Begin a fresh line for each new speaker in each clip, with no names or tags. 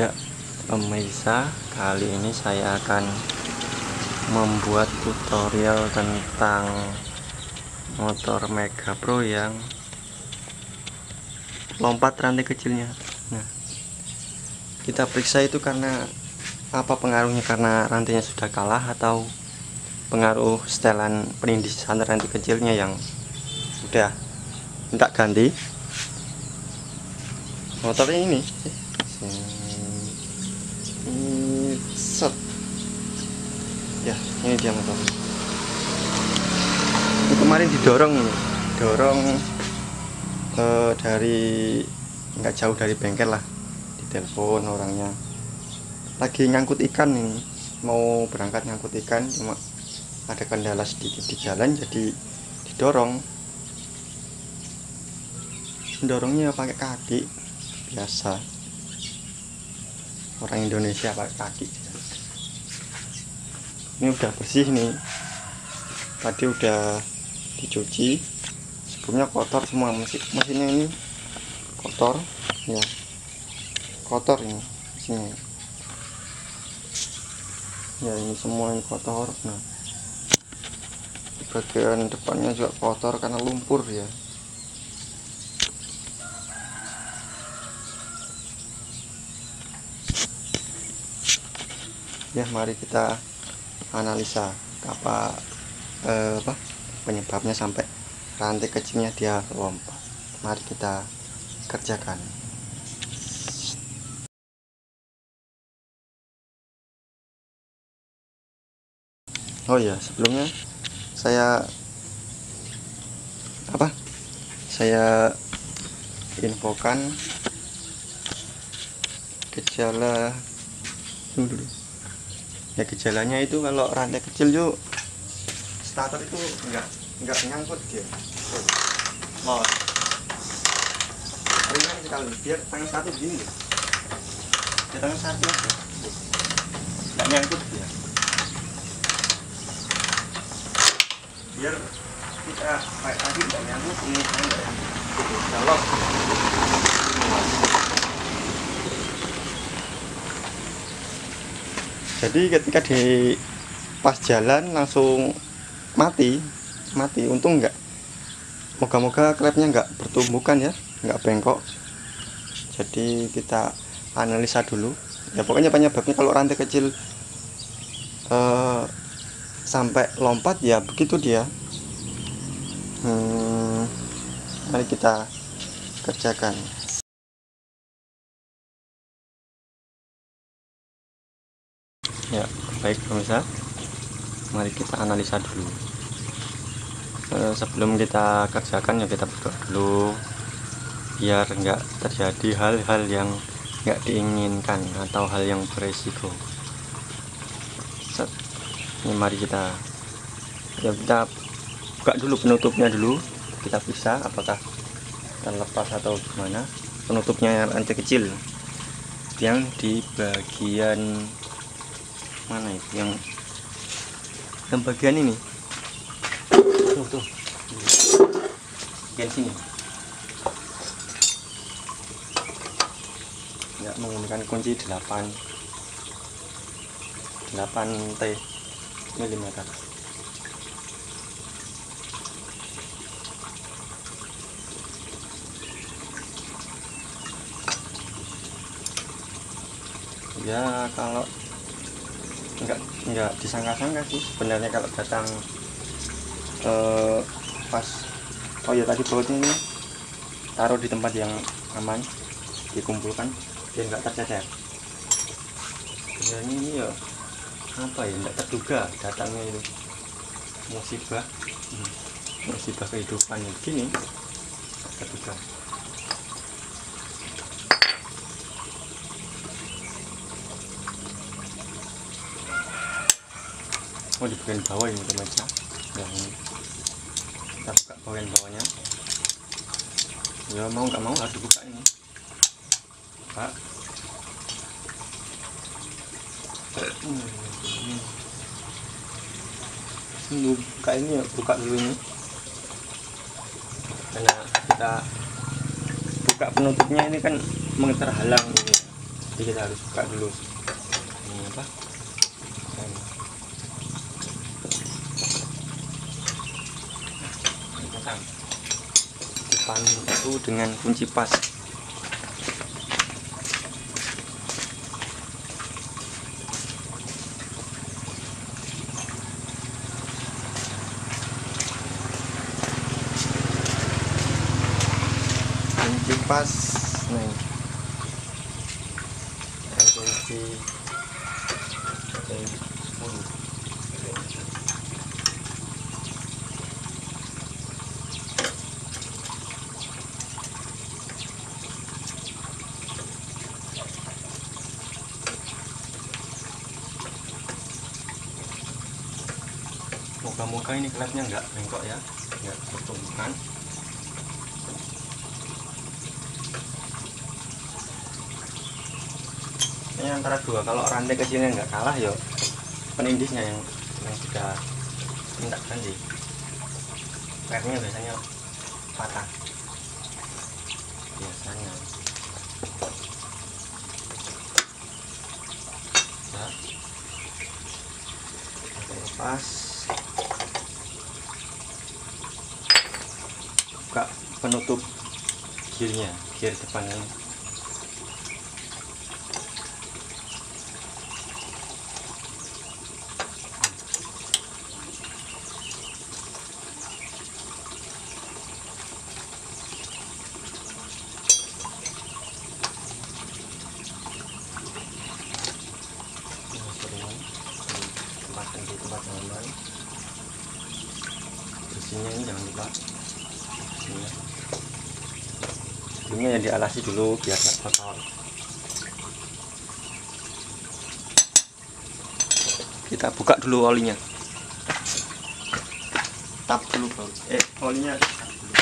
Ya, pemirsa, kali ini saya akan membuat tutorial tentang motor Mega Pro yang lompat rantai kecilnya. Nah, kita periksa itu karena apa pengaruhnya? Karena rantainya sudah kalah atau pengaruh setelan penindisan rantai kecilnya yang sudah minta ganti? Motornya ini. Ini set kemarin didorong ini. Dorong eh, dari nggak jauh dari bengkel lah. Ditelepon orangnya. Lagi ngangkut ikan ini. Mau berangkat ngangkut ikan cuma ada kendala sedikit di jalan jadi didorong. Dorongnya pakai kaki biasa. Orang Indonesia pakai kaki ini udah bersih nih. Tadi udah dicuci. Sebelumnya kotor semua mesin mesinnya ini. Kotor. Ya. Kotor ini mesinnya. Ya ini semua ini kotor. Nah. Bagian depannya juga kotor karena lumpur ya. Ya mari kita analisa apa eh, apa penyebabnya sampai rantai kecilnya dia lompat. Mari kita kerjakan. Oh ya sebelumnya saya apa saya infokan gejala dulu ya gejalanya itu kalau rantai kecil yuk starter itu enggak enggak nyangkut dia oh. Ringan sekali biar tangan satu gini ya tangan satu aja. Enggak nyangkut dia biar kita kayak tadi enggak nyangkut ini enggak kalau jadi ketika di pas jalan langsung mati mati. Untung enggak moga-moga klepnya enggak bertumbukan ya enggak bengkok. Jadi kita analisa dulu. Ya pokoknya penyebabnya kalau rantai kecil eh, sampai lompat ya begitu dia. Hmm, mari kita kerjakan baik pemirsa. Mari kita analisa dulu. E, sebelum kita kerjakan ya kita berdoa dulu biar enggak terjadi hal-hal yang enggak diinginkan atau hal yang beresiko. Ini mari kita ya kita buka dulu penutupnya dulu. Kita bisa apakah terlepas atau gimana. Penutupnya yang rantai kecil yang di bagian mana itu? Yang yang bagian ini? Tuh tuh. Bagian sini. Nggak menggunakan kunci 8 8 T milimeter. Ya kalau nggak nggak disangka-sangka sih. Sebenarnya kalau datang eh, pas oh ya tadi bautnya ini taruh di tempat yang aman dikumpulkan biar nggak tercecer. Ya ini ya apa ya nggak terduga datangnya itu musibah. Hmm, musibah kehidupan begini terduga oh di bagian bawah ini teman-teman yang kita buka bagian bawahnya. Ya mau nggak mau harus dibuka ini. Buka. Ini buka ini ya buka dulu ini. Karena kita buka penutupnya ini kan terhalang ini. Jadi kita harus buka dulu. Ini apa ini. pasang dibantu dengan kunci pas kunci pas nih dan kunci eh, 10 moga-moga ini klepnya enggak bengkok ya? Enggak bertumbukan ini antara dua. Kalau rantai kecilnya enggak kalah yo penindisnya yang yang sudah minta ganti klepnya biasanya patah biasanya ya Oke, lepas buka penutup gearnya gear depannya Ini seringan ditempatkan di tempat yang aman bersihnya ini jangan lupa ini ya. sebelumnya yang dialasi dulu biar nggak kotor. Kita buka dulu olinya. Tap dulu bro eh olinya tap dulu.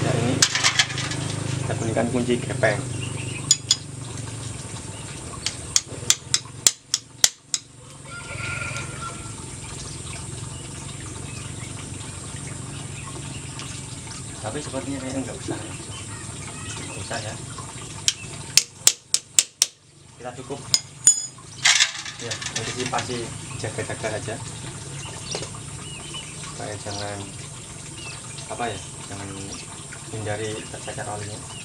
Nah ini kita bunyikan gepeng. Tapi sepertinya kayaknya nggak usah ya. Nggak usah ya. Kita cukup ya antisipasi jaga-jaga aja supaya jangan apa ya jangan hindari tercecer olinya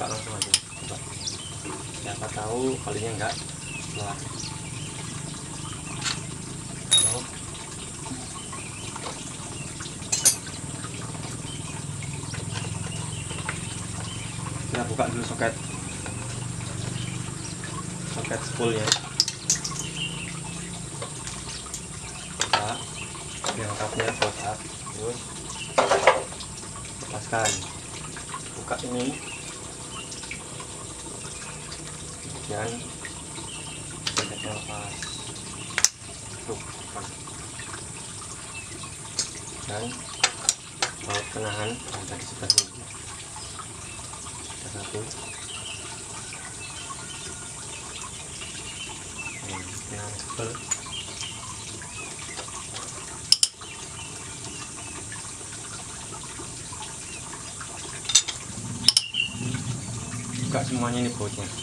buka langsung aja. Coba siapa tahu olinya enggak keluar Halo. kita buka dulu soket. Soket spoolnya buka. Lengkapnya kotak terus lepaskan. Buka ini kemudian soketnya lepas. Tuh lepas. dan baut penahan yang tadi ada satu. Penahan sebel buka semuanya ini bautnya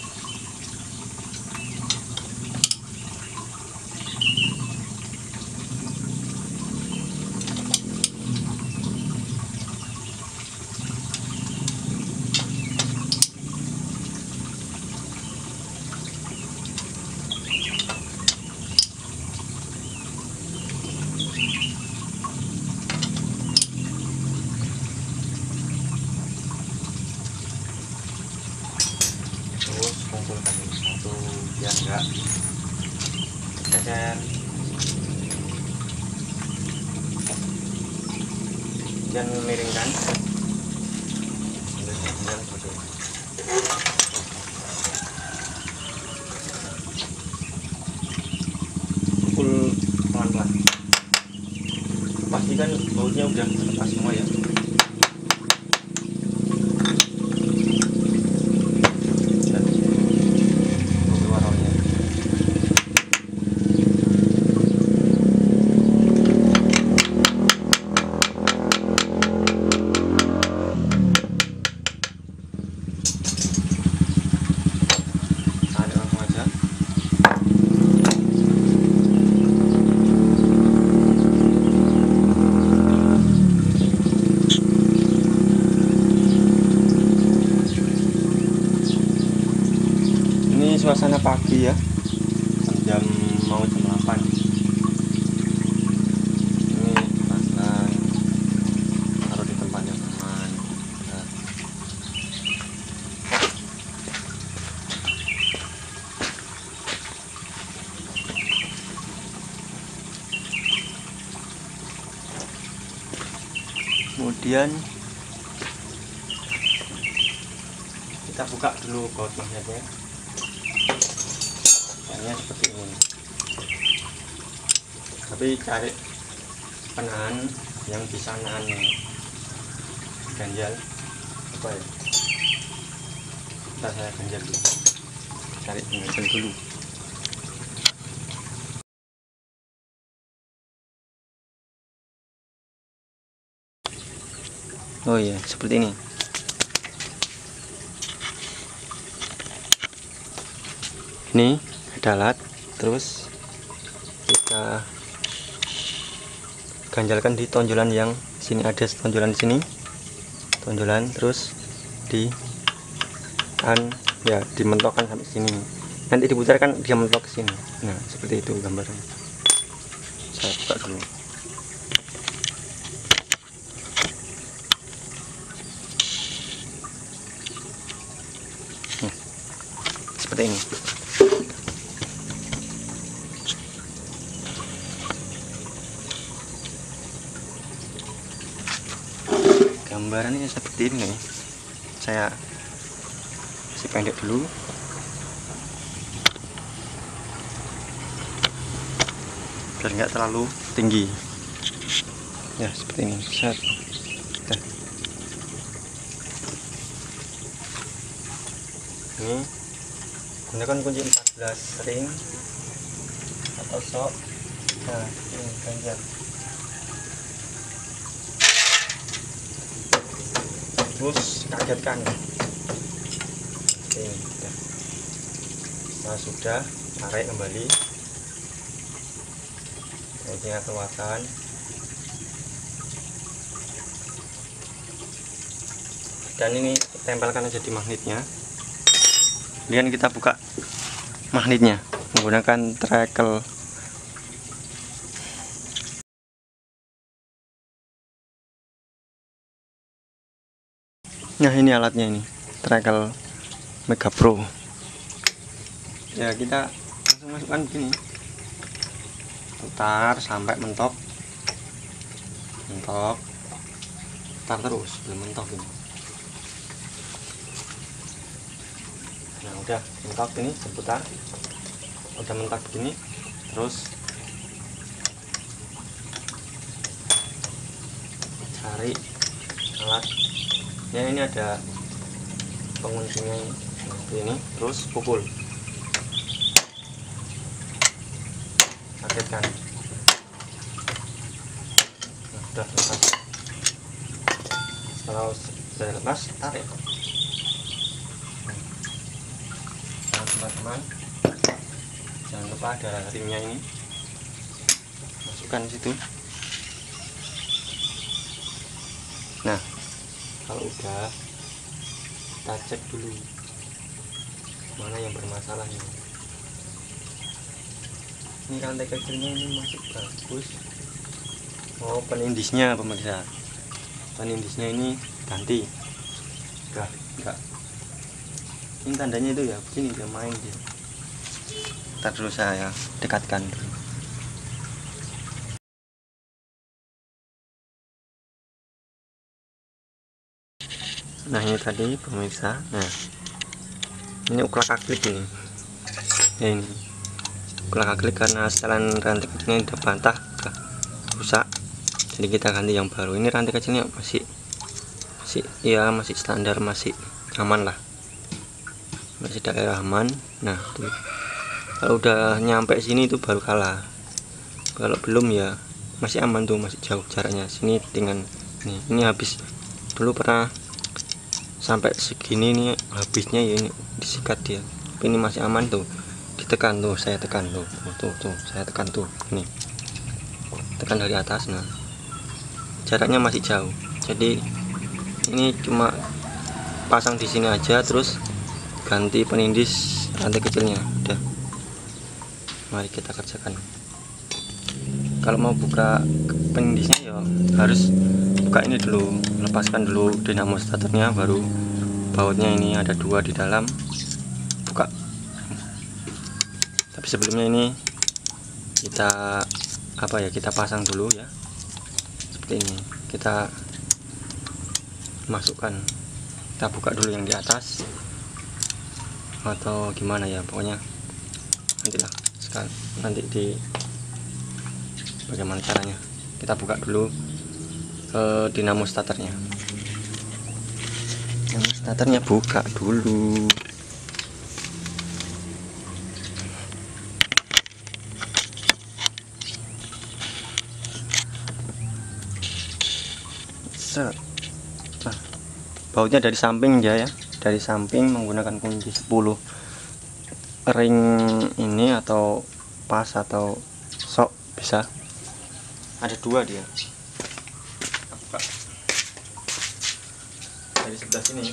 ya jam mau jam 8 ini pasang taruh di tempat yang aman. Nah. kemudian kita buka dulu baut magnetnya seperti ini. Tapi cari penahan yang bisa nahan ganjal. Apa ya? Kita saya ganjal dulu. Cari pengganjal dulu. Oh iya seperti ini. Ini ada alat terus kita ganjalkan di tonjolan yang sini ada tonjolan di sini. Tonjolan terus di kan ya dimentokkan sampai sini. Nanti diputarkan dia mentok sini. Nah seperti itu gambarnya. Saya buka dulu Hmm. seperti ini gambarannya seperti ini saya kasih pendek dulu. Biar nggak terlalu tinggi. Ya seperti ini. Set. Dah. ini. Gunakan kunci 14 ring. Atau sok. Nah ini ganjal terus kagetkan. Sudah setelah sudah tarik kembali. Bautnya keluarkan. Dan ini tempelkan aja di magnetnya. Kemudian kita buka magnetnya menggunakan trecle nah ini alatnya ini trecle Mega Pro. Ya kita langsung masukkan begini. Putar sampai mentok. Mentok. Putar terus belum mentok ini. Nah udah mentok ini seputar udah mentok begini terus cari alat ya ini ada penguncinya seperti ini terus pukul. Nah, sudah lepas. Kalau sudah lepas tarik. Nah teman-teman jangan lupa ada rimnya ini. Masukkan situ nah kalau udah kita cek dulu mana yang bermasalah ini ini rantai kecilnya ini masih bagus. Oh penindisnya pemirsa. Penindisnya ini ganti. Enggak enggak. Ini tandanya itu ya begini dia main dia. Ntar dulu saya dekatkan dulu nah ini tadi pemirsa. Nah ini uklak aklik ini. Ya ini. Kelak klik karena setelan rantai kecilnya udah bantah rusak. Jadi kita ganti yang baru. Ini rantai kecilnya masih masih ya masih standar masih aman lah. Masih daerah aman. Nah tuh kalau udah nyampe sini itu baru kalah. Kalau belum ya masih aman tuh masih jauh jaraknya. Sini dengan ini ini habis. Dulu pernah sampai segini nih habisnya ya ini disikat dia. Tapi ini masih aman tuh. Ditekan tuh saya tekan tuh. Tuh tuh, tuh saya tekan tuh. Ini. Tekan dari atas nah. Jaraknya masih jauh. Jadi ini cuma pasang di sini aja terus ganti penindis rantai kecilnya. Udah. Mari kita kerjakan. Kalau mau buka penindisnya ya harus buka ini dulu lepaskan dulu dinamo statornya baru bautnya ini ada dua di dalam. Buka. Tapi sebelumnya ini kita apa ya kita pasang dulu ya. Seperti ini kita masukkan. Kita buka dulu yang di atas. Atau gimana ya pokoknya. Nantilah sekarang nanti di bagaimana caranya. Kita buka dulu ke dinamo starternya. Dinamo starternya buka dulu. Nah, bautnya dari samping ya ya dari samping menggunakan kunci 10 ring ini atau pas atau sok bisa? Ada dua dia dari sebelah sini.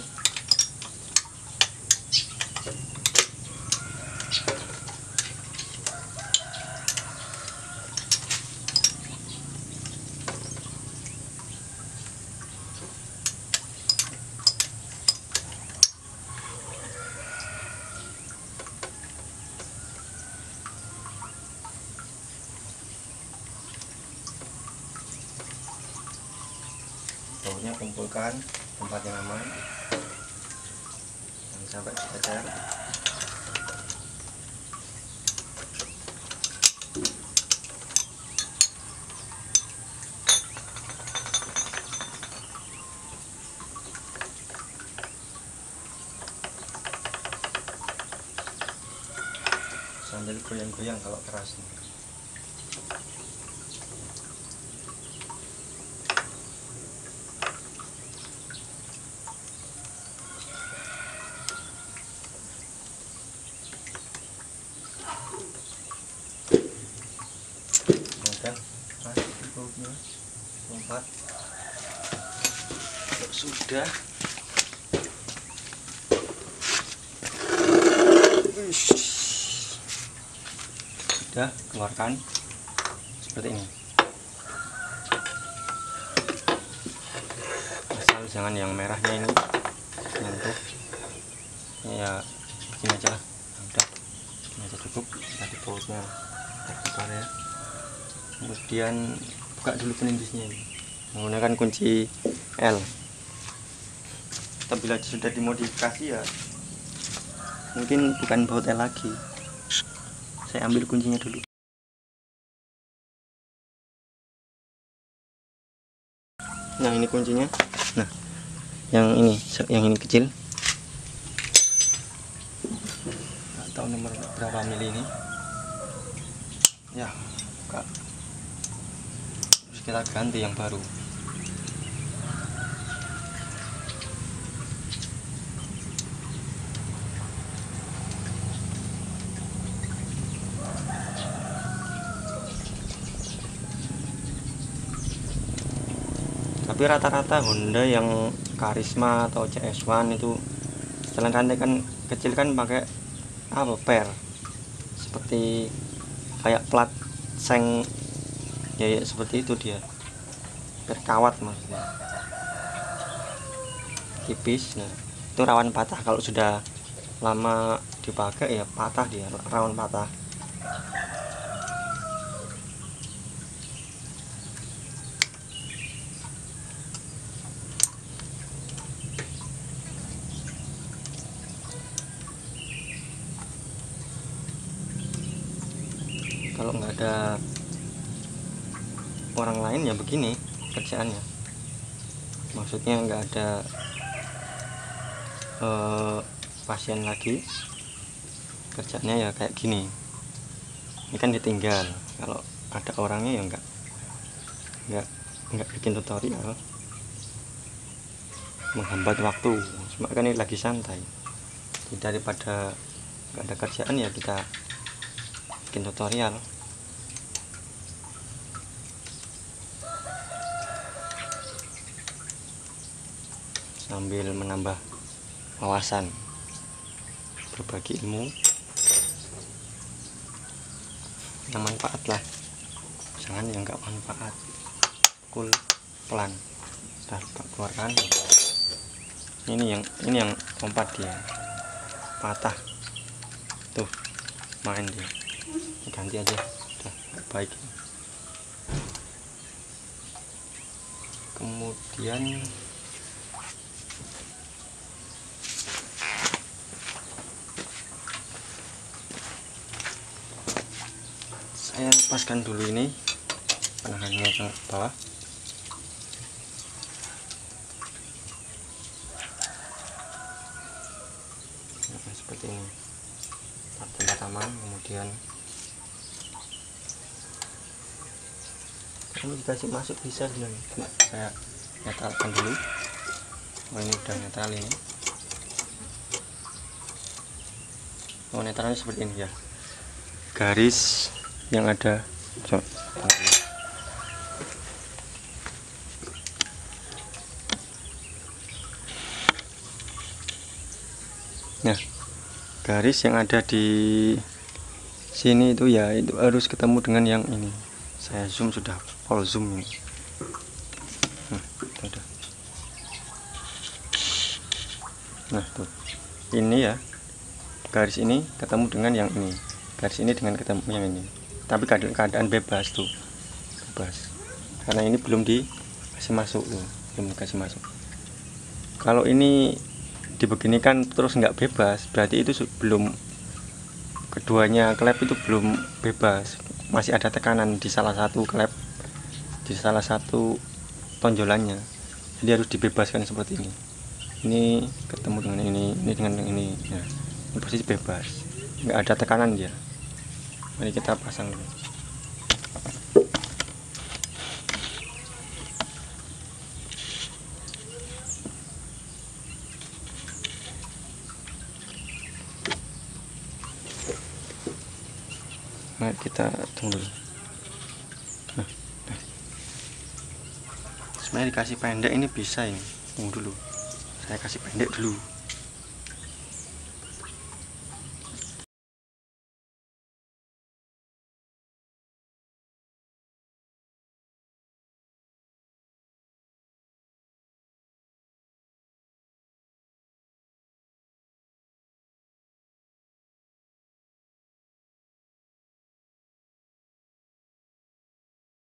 Kumpulkan tempat yang aman jangan sampai dikejar sambil goyang-goyang kalau keras nih. Kemudian masuk ke bautnya lompat Kalau sudah Wish. Seperti ini. Asal jangan yang merahnya ini nyentuh ya begini aja lah. Udah ini aja cukup. Tadi bautnya terbuka ya kemudian buka dulu penindisnya ini. Menggunakan kunci L. Tapi bila sudah dimodifikasi ya mungkin bukan baut L lagi. Saya ambil kuncinya dulu nah ini kuncinya. Nah yang ini yang ini kecil. Nggak tahu nomor berapa mili ini. Ya terus kita ganti yang baru tapi rata-rata Honda yang Karisma atau CS1 itu setelan rantai kan kecil kan pakai apa per. Seperti kayak plat seng ya, ya seperti itu dia. Per kawat maksudnya. Tipis nah. Itu rawan patah. Kalau sudah lama dipakai ya patah dia rawan patah kalau nggak ada orang lain ya begini kerjaannya. Maksudnya nggak ada uh, pasien lagi kerjanya ya kayak gini. Ini kan ditinggal. Kalau ada orangnya ya nggak nggak nggak bikin tutorial. Menghambat waktu. Cuma kan ini lagi santai. Jadi daripada nggak ada kerjaan ya kita bikin tutorial sambil menambah wawasan. Berbagi ilmu. Yang manfaat lah jangan yang nggak manfaat. Pukul pelan. Sudah keluarkan. Ini yang ini yang lompat dia. Patah. Tuh main dia. Ganti aja. Udah baik. Kemudian saya lepaskan dulu ini. Penahannya ke bawah nah, seperti ini. Tempat taman kemudian ini dikasih masuk bisa dia Cuma saya netralkan dulu. Oh ini udah netral ini. Oh netralnya seperti ini ya. Garis yang ada. Nah garis yang ada di sini itu ya itu harus ketemu dengan yang ini. Saya zoom sudah full zoom ini. Nah, nah tuh. Ini ya. Garis ini ketemu dengan yang ini. Garis ini dengan ketemu yang ini tapi keadaan, keadaan bebas tuh bebas. Karena ini belum dikasih masuk tuh belum dikasih masuk. Kalau ini dibeginikan terus nggak bebas berarti itu belum keduanya klep itu belum bebas. Masih ada tekanan di salah satu klep di salah satu tonjolannya. Jadi harus dibebaskan seperti ini. Ini ketemu dengan ini ini dengan ini. Ya ini posisi bebas. Nggak ada tekanan dia mari kita pasang dulu. Mari kita tunggu dulu. Nah, nah. sebenarnya dikasih pendek ini bisa ini tunggu dulu. Saya kasih pendek dulu